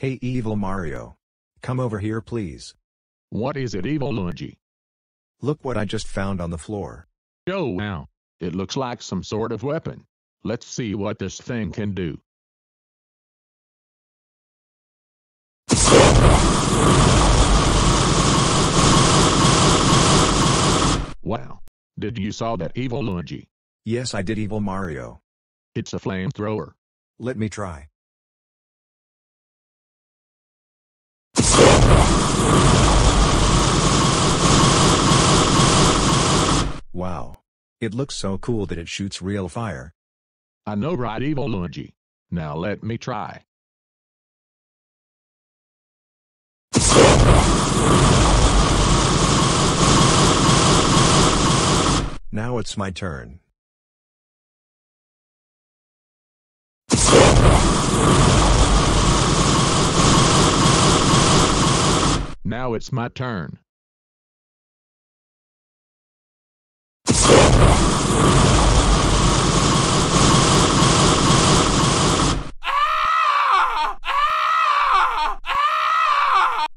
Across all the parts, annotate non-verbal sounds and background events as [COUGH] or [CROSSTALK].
Hey evil Mario. Come over here please. What is it, Evil Luigi? Look what I just found on the floor. Oh wow. It looks like some sort of weapon. Let's see what this thing can do. Wow. Did you saw that Evil Luigi? Yes I did evil Mario. It's a flamethrower. Let me try. Wow. It looks so cool that it shoots real fire. I know right Evil Luigi. Now let me try. Now it's my turn. Now it's my turn.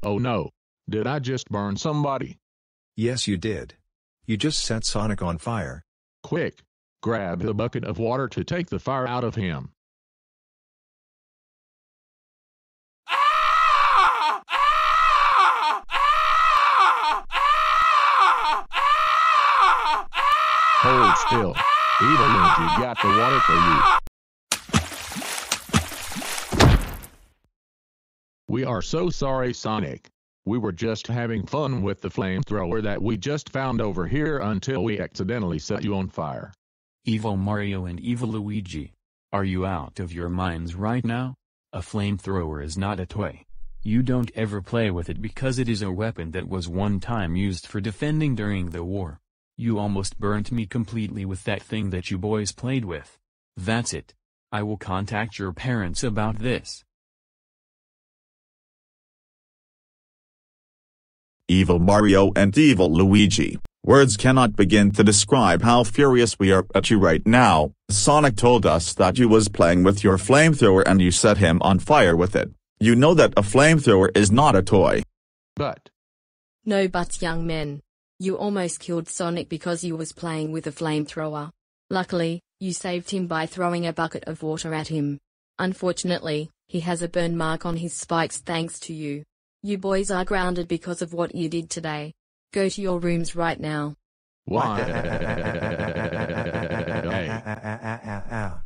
Oh no. Did I just burn somebody? Yes you did. You just set Sonic on fire. Quick. Grab the bucket of water to take the fire out of him. Hold still. Evil Luigi got the water for We are so sorry, Sonic. We were just having fun with the flamethrower that we just found over here until we accidentally set you on fire. Evil Mario and Evil Luigi. Are you out of your minds right now? A flamethrower is not a toy. You don't ever play with it because it is a weapon that was one time used for defending during the war. You almost burnt me completely with that thing that you boys played with. That's it. I will contact your parents about this. Evil Mario and Evil Luigi. Words cannot begin to describe how furious we are at you right now. Sonic told us that you was playing with your flamethrower and you set him on fire with it. You know that a flamethrower is not a toy. But, No buts young men. You almost killed Sonic because you was playing with a flamethrower. Luckily, you saved him by throwing a bucket of water at him. Unfortunately, he has a burn mark on his spikes thanks to you. You boys are grounded because of what you did today. Go to your rooms right now. why? [LAUGHS]